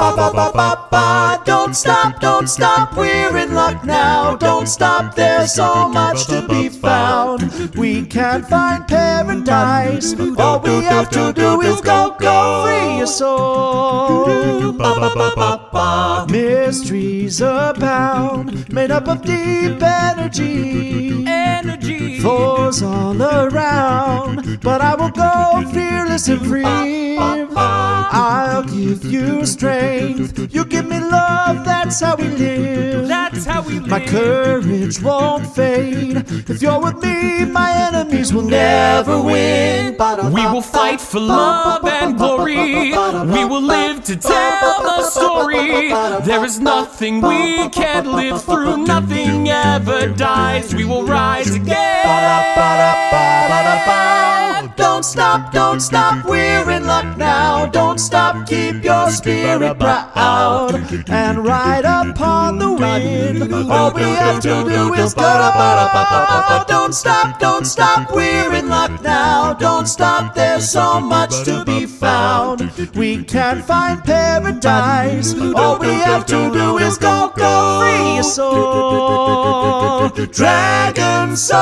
ba ba ba ba ba. Don't stop, don't stop, we're in luck now. Don't stop, there's so much to be found. We can't find paradise. All we have to do is go, go free your soul. Ba ba ba ba ba. Mysteries abound, made up of deep energy. Energy. Force all around, but I will go fearless and free. I'll give you strength. You give me love, that's how we live. That's how we live. My courage won't fade. If you're with me, my enemies will never win. We will fight for love and glory. We will live to tell the story. There is nothing we can't live through. Nothing ever dies. We will rise again. Don't stop, don't stop, we're spirit proud and ride upon the wind. All we have to do is go. Don't stop, don't stop, we're in luck now. Don't stop, there's so much to be found. We can't find paradise. All we have to do is go, go, free your soul. Dragon Soul.